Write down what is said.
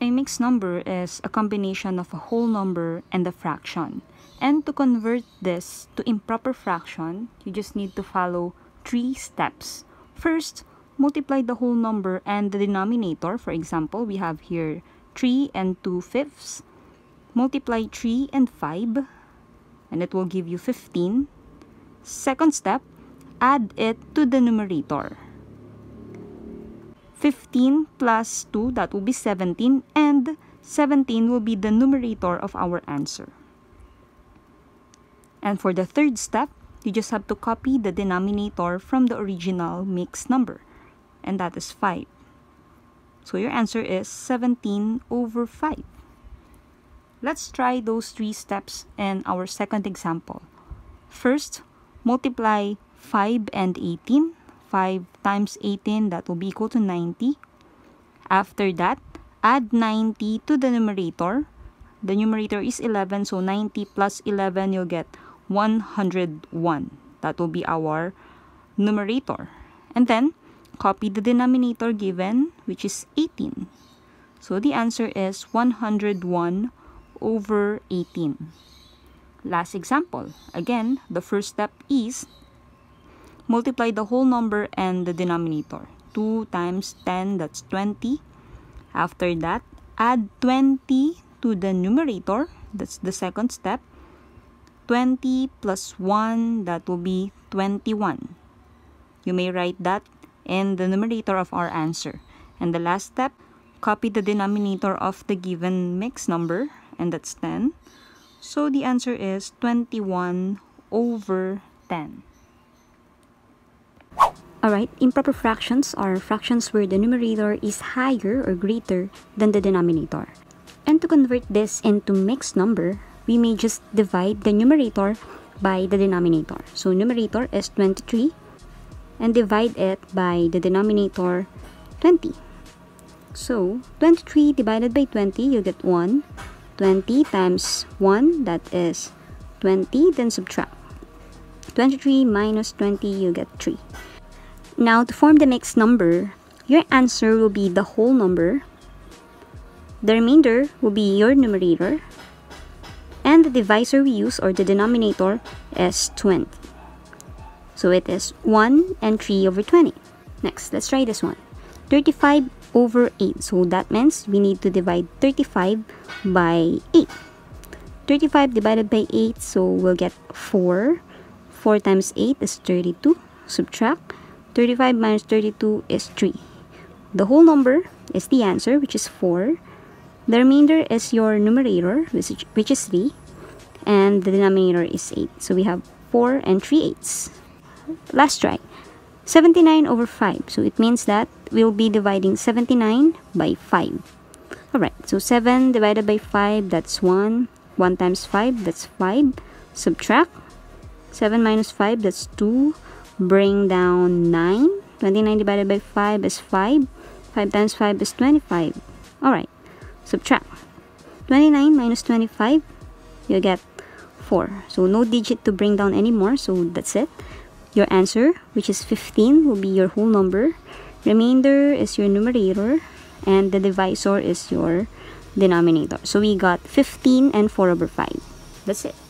A mixed number is a combination of a whole number and a fraction. And to convert this to improper fraction, you just need to follow three steps. First, multiply the whole number and the denominator. For example, we have here 3 and 2 fifths. Multiply 3 and 5, and it will give you 15. Second step, add it to the numerator. 15 plus 2, that will be 17, and 17 will be the numerator of our answer. And for the third step, you just have to copy the denominator from the original mixed number, and that is 5. So your answer is 17 over 5. Let's try those three steps in our second example. First, multiply 5 and 18 5 times 18, that will be equal to 90. After that, add 90 to the numerator. The numerator is 11, so 90 plus 11, you'll get 101. That will be our numerator. And then, copy the denominator given, which is 18. So the answer is 101 over 18. Last example. Again, the first step is multiply the whole number and the denominator. 2 times 10, that's 20. After that, add 20 to the numerator. That's the second step. 20 plus 1, that will be 21. You may write that in the numerator of our answer. And the last step, copy the denominator of the given mixed number, and that's 10. So the answer is 21 over 10. Alright, improper fractions are fractions where the numerator is higher or greater than the denominator. And to convert this into mixed number, we may just divide the numerator by the denominator. So numerator is 23 and divide it by the denominator 20. So 23 divided by 20, you get 1. 20 times 1, that is 20, then subtract. 23 minus 20, you get 3. Now, to form the mixed number, your answer will be the whole number. The remainder will be your numerator. And the divisor we use, or the denominator, is 20. So it is 1 and 3 over 20. Next, let's try this one. 35 over 8. So that means we need to divide 35 by 8. 35 divided by 8, so we'll get 4. 4 times 8 is 32. Subtract. 35 minus 32 is 3. The whole number is the answer, which is 4. The remainder is your numerator, which is, which is 3. And the denominator is 8. So we have 4 and 3 eighths. Last try. 79 over 5. So it means that we'll be dividing 79 by 5. Alright, so 7 divided by 5, that's 1. 1 times 5, that's 5. Subtract. 7 minus 5, that's 2 bring down 9 29 divided by 5 is 5 5 times 5 is 25 alright subtract. 29 minus 25 you get 4 so no digit to bring down anymore so that's it. Your answer which is 15 will be your whole number. Remainder is your numerator and the divisor is your denominator. So we got 15 and 4 over 5 that's it